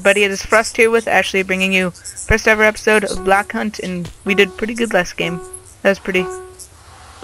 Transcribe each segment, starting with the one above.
everybody, it is Frost here with Ashley bringing you first ever episode of Block Hunt and we did pretty good last game. That was pretty.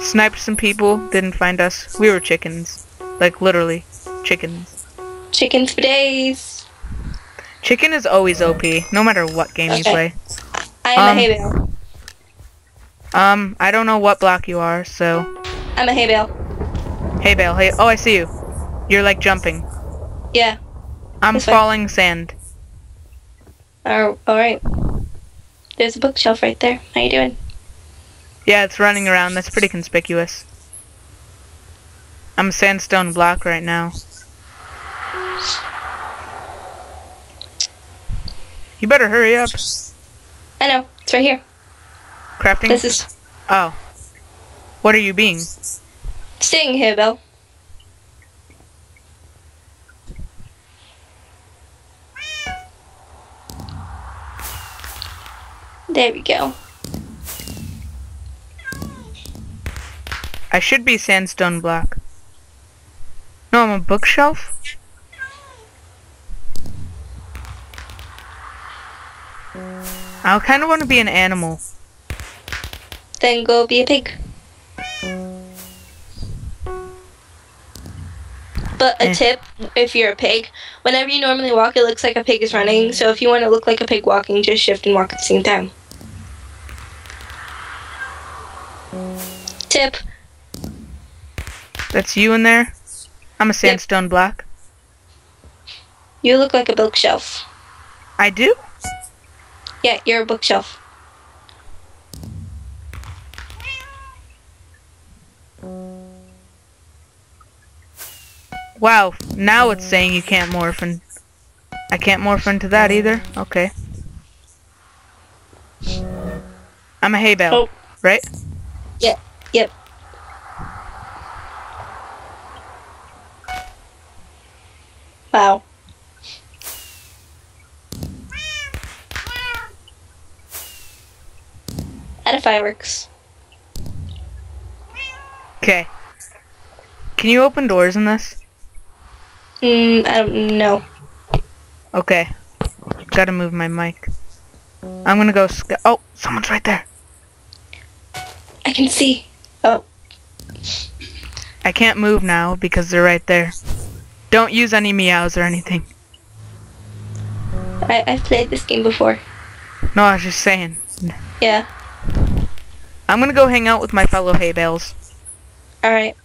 Sniped some people, didn't find us. We were chickens. Like literally, chickens. Chickens for days. Chicken is always OP, no matter what game you play. I am Um, a hay bale. Um, I don't know what block you are, so... I'm a hay bale. Hey Bale, hey, oh I see you. You're like jumping. Yeah. I'm This way. falling sand. All right. There's a bookshelf right there. How you doing? Yeah, it's running around, that's pretty conspicuous. I'm a sandstone block right now. You better hurry up. I know. It's right here. Crafting? This is Oh. What are you being? staying here, bale. There we go. I should be sandstone block. No, I'm a bookshelf? I kind of want to be an animal. Then go be a pig. But a Eh. tip, if you're a pig, whenever you normally walk, it looks like a pig is running. So if you want to look like a pig walking, just shift and walk at the same time. Tip. That's you in there? I'm a sandstone block. You look like a bookshelf. I do? Yeah, you're a bookshelf. Wow, now it's saying you can't morph and I can't morph into that either? Okay. I'm a hay bale, Oh. right? Yep. Wow. Out of fireworks. Okay. Can you open doors in this? Mm, I don't know. Okay. Gotta move my mic. I'm gonna go Oh, someone's right there. I can see. Oh, I can't move now because they're right there. Don't use any meows or anything. I, I've played this game before. No, I was just saying. Yeah. I'm gonna go hang out with my fellow hay bales. Alright.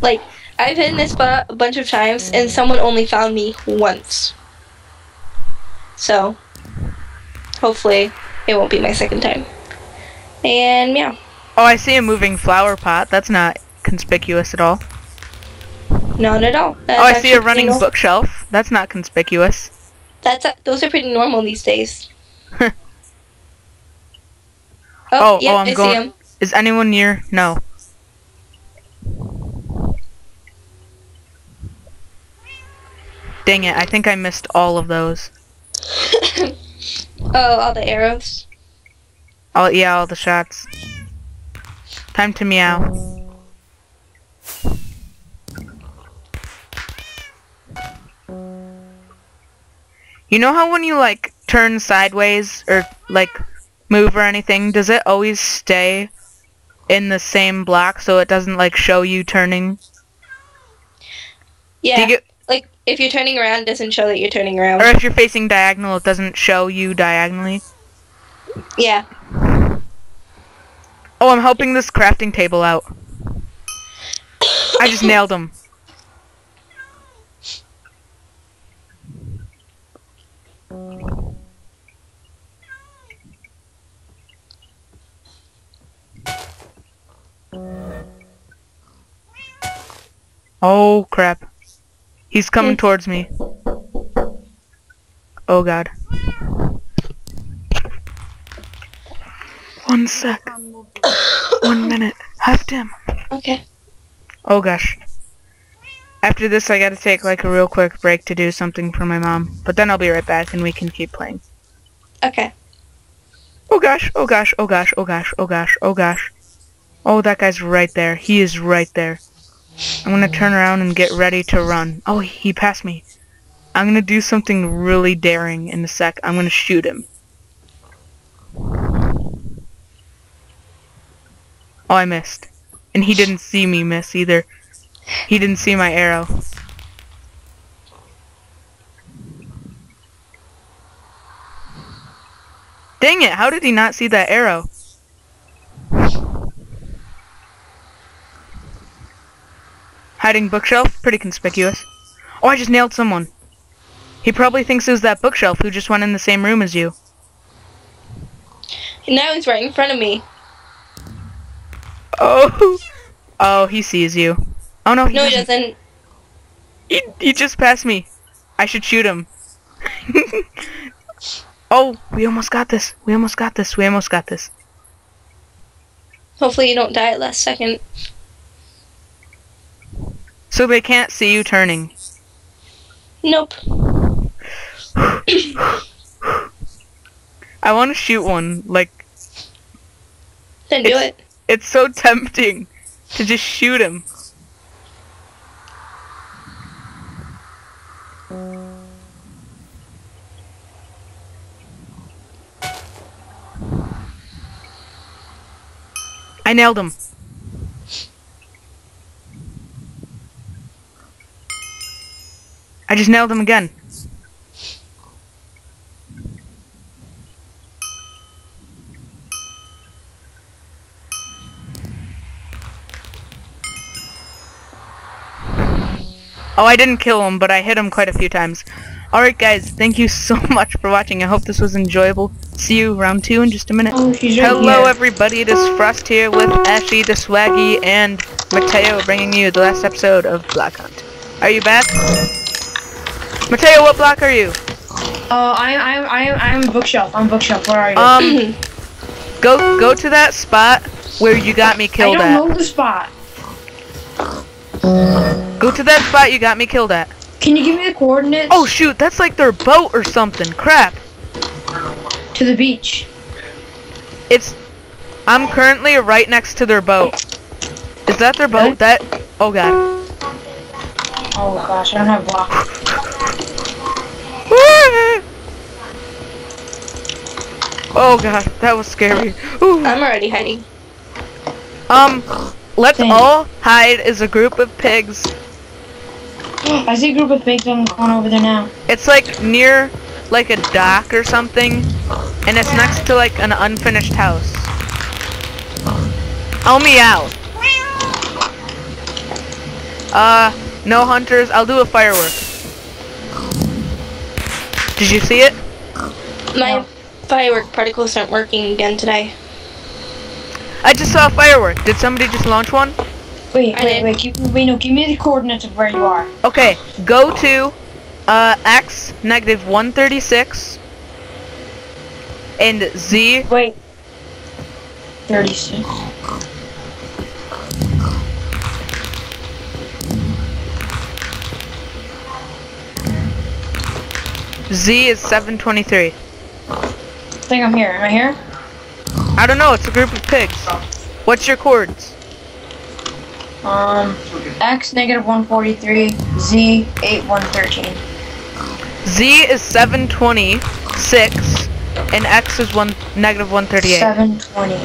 Like, I've hit in this spot a bunch of times, and someone only found me once. So, hopefully, it won't be my second time. And meow. Oh, I see a moving flower pot. That's not conspicuous at all. Not at all. That's Oh, I see a running bookshelf. That's not conspicuous. That's a- those are pretty normal these days. Oh, oh, oh, I'm I going- see him. Is anyone near? No. Dang it, I think I missed all of those. oh, all the arrows. All, yeah, all the shots. Time to meow. You know how when you like turn sideways or like move or anything, does it always stay in the same block so it doesn't like show you turning? Yeah. Get, like, if you're turning around, it doesn't show that you're turning around. or if you're facing diagonal, it doesn't show you diagonally? yeah. Oh, I'm helping this crafting table out. I just nailed him. Oh crap. He's coming towards me. Oh god. One sec. One minute. Half dim. Okay. Oh gosh. After this, I gotta take like a real quick break to do something for my mom. But then I'll be right back and we can keep playing. Okay. Oh gosh, oh gosh, oh gosh, oh gosh, oh gosh, oh gosh. Oh, that guy's right there. He is right there. I'm gonna turn around and get ready to run. Oh, he passed me. I'm gonna do something really daring in a sec. I'm gonna shoot him. Oh, I missed. And he didn't see me miss either. He didn't see my arrow. Dang it, how did he not see that arrow? Hiding bookshelf, pretty conspicuous. Oh, I just nailed someone. He probably thinks it was that bookshelf who just went in the same room as you. Now he's right in front of me. Oh, oh, he sees you. Oh no, he No, he doesn't. doesn't. He, he just passed me. I should shoot him. oh, we almost got this. We almost got this. We almost got this. Hopefully you don't die at last second. So they can't see you turning. Nope. I want to shoot one. Like, Then do it. It's so tempting to just shoot him. I nailed him. I just nailed him again. Oh, I didn't kill him, but I hit him quite a few times. Alright guys, thank you so much for watching. I hope this was enjoyable. See you round two in just a minute. Oh, right Hello everybody, it is Frost here with Ashley the Swaggy and Mateo bringing you the last episode of Block Hunt. Are you back? Mateo, what block are you? Uh, I'm I'm I'm I'm bookshelf. I'm bookshelf. Where are you? Um, go go to that spot where you got me killed I don't at. know the spot. Go to that spot you got me killed at. Can you give me the coordinates? Oh shoot, that's like their boat or something. Crap. to the beach. It's. I'm currently right next to their boat. Is that their boat? Really? That. Oh god. Oh gosh, I don't have block. Oh god, that was scary. Ooh. I'm already hiding. Um, let's Same. all hide as a group of pigs. I see a group of pigs on the corner over there now. It's like near like a dock or something, and it's next to like an unfinished house. Oh meow. Uh, no hunters. I'll do a firework. Did you see it? My No. firework particles aren't working again today. I just saw a firework. Did somebody just launch one? Wait, I wait, did. wait, keep, wait, no, give me the coordinates of where you are. Okay, go to uh, x negative 136 and z Wait. 36. z is 723. I think I'm here. Am I here? I don't know. It's a group of pigs. What's your chords? Um, X negative 143, Z 8 113. Z is 726 and x is one negative 138. 720.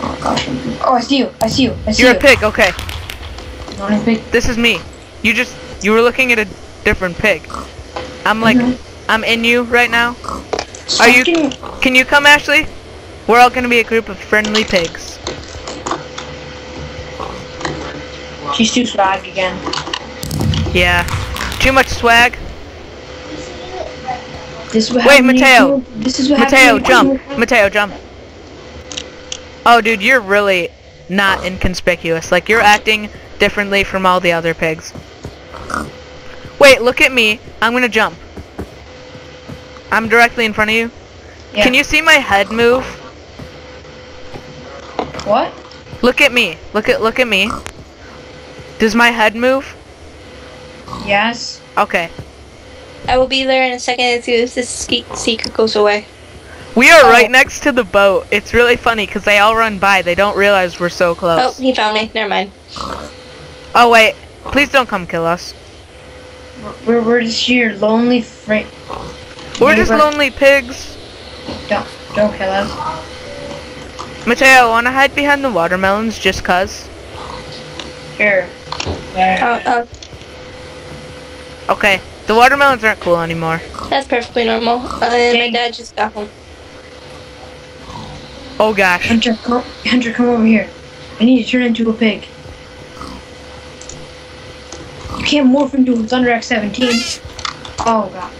Oh gosh. Oh, I see you. I see you. I see You're you. a pig. Okay, a pig. this is me. You just you were looking at a different pig. I'm like Mhm. I'm in you right now. Are you- Can you come, Ashley? We're all gonna be a group of friendly pigs. She's too swag again. Yeah. Too much swag. This is what Wait, happened when you Mateo. This is what Mateo, jump. Mateo, jump. Oh, dude, you're really not inconspicuous. Like, you're acting differently from all the other pigs. Wait, look at me. I'm gonna jump. I'm directly in front of you. Yeah. Can you see my head move? What? Look at me. Look at look at me. Does my head move? Yes. Okay. I will be there in a second as soon as this secret goes away. We are Oh. right next to the boat. It's really funny because they all run by. They don't realize we're so close. Oh, he found me. Never mind. Oh, wait. Please don't come kill us. We're, we're just here, lonely friend. We're just lonely pigs. Don't, don't kill us. Mateo, I wanna hide behind the watermelons just cuz? Here. Oh, oh, Okay, the watermelons aren't cool anymore. that's perfectly normal. Uh, and my dad just got home. Oh gosh. Hunter, come, Hunter, come over here. I need to turn into a pig. You can't morph into a Thunder X-17. Oh god.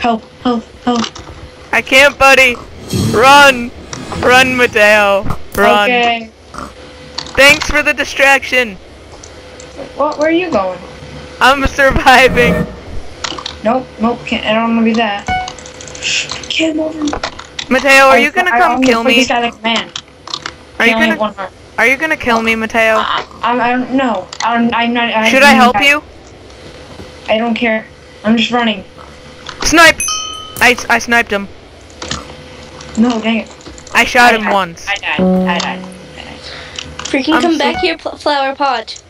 Help, help, help. I can't, buddy. Run. Run, Mateo. Run. Okay. Thanks for the distraction. What, where are you going? I'm surviving. Nope, nope, can't, I don't want to be that. Can't move. Mateo, are you gonna I- come I'm kill me? Like a man. Are you gonna one heart. Are you gonna kill me, Mateo? I, I, I don't know. I'm, I'm not. I, Should I help you? I don't care. I'm just running. Snipe. I, I sniped him. No, dang it. I shot I- him I- once. I died. I died. Freaking I'm come so- back here, pl- flower pot.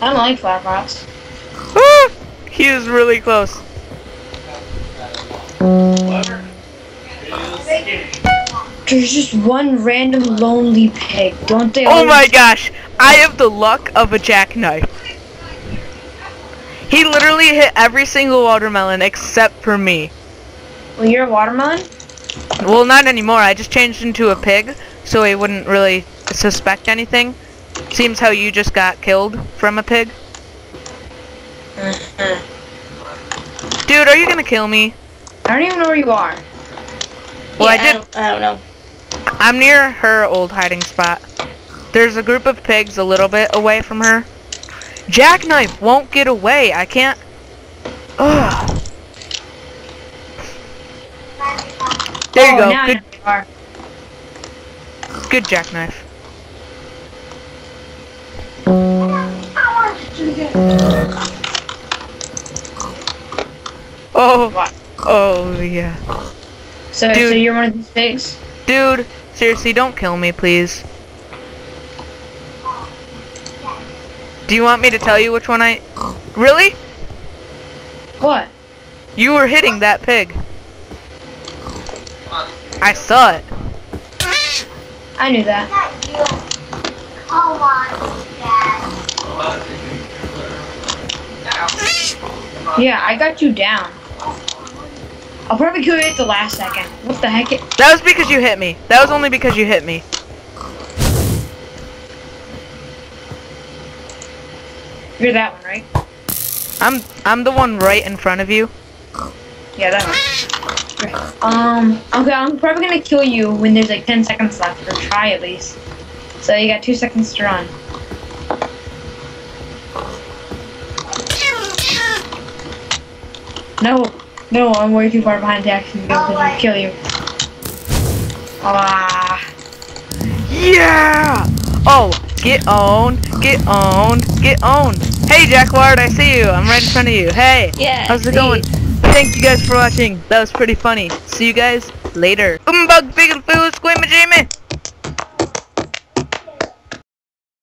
I don't like flower pots. Woo! He was really close. There's just one random lonely pig. Don't they? Oh my gosh! I have the luck of a jackknife. He literally hit every single watermelon except for me. Well, you're a watermelon. Well, not anymore. I just changed into a pig, so he wouldn't really suspect anything. Seems how you just got killed from a pig. Mm-hmm. Dude, are you gonna kill me? I don't even know where you are. Well, I yeah, did- don't, I don't know. I'm near her old hiding spot. There's a group of pigs a little bit away from her. Jackknife won't get away. I can't. Ugh. There you oh, go. Now Good, you are. good jackknife. Oh, What? oh yeah. So, so you're one of these pigs. Dude, seriously, don't kill me, please. Do you want me to tell you which one I... Really? What? You were hitting that pig. I saw it. I knew that. Yeah, I got you down. I'll probably kill you at the last second. What the heck? That was because you hit me. That was only because you hit me. you're that one, right? I'm I'm the one right in front of you. Yeah, that one. Right. Um, okay, I'm probably gonna kill you when there's like 10 seconds left, or try at least. So you got 2 seconds to run. No, no, I'm way too far behind to actually be able to kill you. Ah, Yeah! Oh, get owned, get owned, get owned. Hey, Jack Ward, I see you. I'm right in front of you. Hey, Yeah. how's it see? going? Thank you guys for watching. That was pretty funny. See you guys later. Umbug, big, fool, squimmy, Jamie.